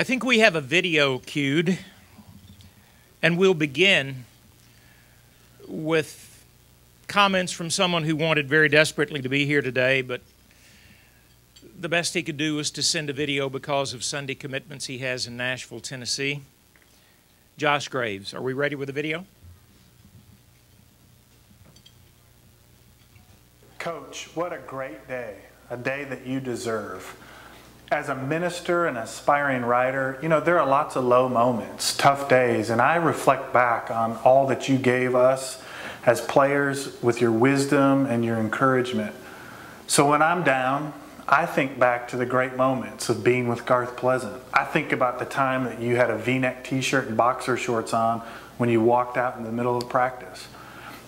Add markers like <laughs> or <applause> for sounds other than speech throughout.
I think we have a video queued, and we'll begin with comments from someone who wanted very desperately to be here today, but the best he could do was to send a video because of Sunday commitments he has in Nashville, Tennessee. Josh Graves, are we ready with the video? Coach, what a great day, a day that you deserve. As a minister and aspiring writer, you know, there are lots of low moments, tough days, and I reflect back on all that you gave us as players with your wisdom and your encouragement. So when I'm down, I think back to the great moments of being with Garth Pleasant. I think about the time that you had a v-neck t-shirt and boxer shorts on when you walked out in the middle of practice.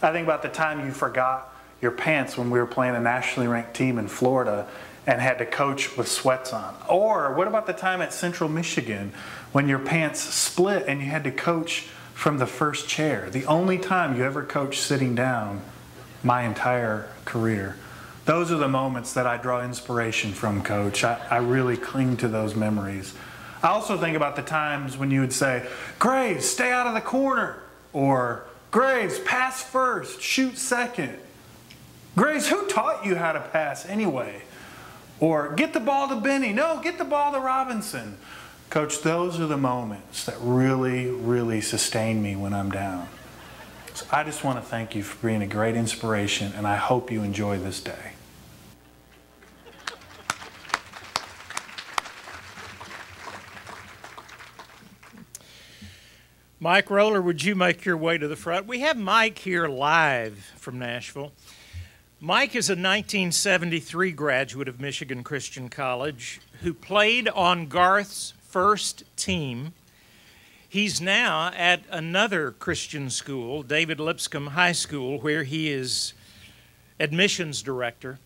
I think about the time you forgot your pants when we were playing a nationally ranked team in Florida and had to coach with sweats on? Or what about the time at Central Michigan when your pants split and you had to coach from the first chair? The only time you ever coached sitting down my entire career. Those are the moments that I draw inspiration from, coach. I, I really cling to those memories. I also think about the times when you would say, Graves, stay out of the corner, or Graves, pass first, shoot second. Grace, who taught you how to pass anyway? Or get the ball to Benny. No, get the ball to Robinson. Coach, those are the moments that really, really sustain me when I'm down. So I just want to thank you for being a great inspiration, and I hope you enjoy this day. Mike Roller, would you make your way to the front? We have Mike here live from Nashville. Mike is a 1973 graduate of Michigan Christian College who played on Garth's first team. He's now at another Christian school, David Lipscomb High School, where he is admissions director.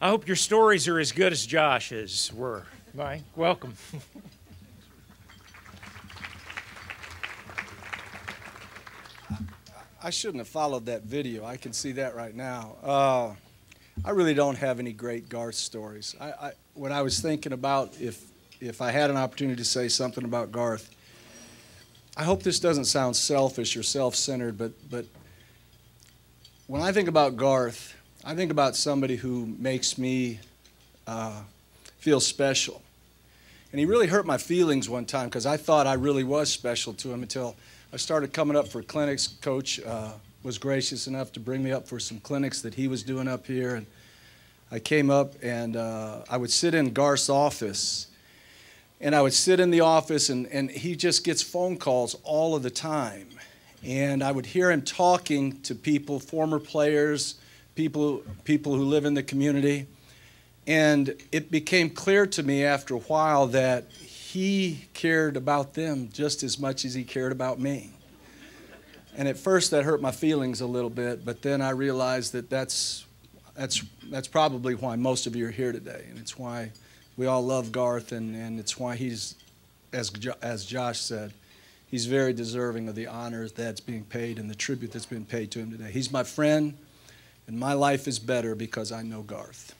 I hope your stories are as good as Josh's were. Mike, welcome. <laughs> I shouldn't have followed that video. I can see that right now. Uh, I really don't have any great Garth stories. I, I, when I was thinking about if if I had an opportunity to say something about Garth, I hope this doesn't sound selfish or self-centered, but but when I think about Garth, I think about somebody who makes me uh, feel special. And he really hurt my feelings one time because I thought I really was special to him until I started coming up for clinics. Coach uh, was gracious enough to bring me up for some clinics that he was doing up here. And I came up and uh, I would sit in Garth's office. And I would sit in the office, and, and he just gets phone calls all of the time. And I would hear him talking to people, former players, people, people who live in the community. And it became clear to me after a while that he cared about them just as much as he cared about me. And at first that hurt my feelings a little bit, but then I realized that that's, that's, that's probably why most of you are here today. And it's why we all love Garth, and, and it's why he's, as, as Josh said, he's very deserving of the honor that's being paid and the tribute that's been paid to him today. He's my friend, and my life is better because I know Garth.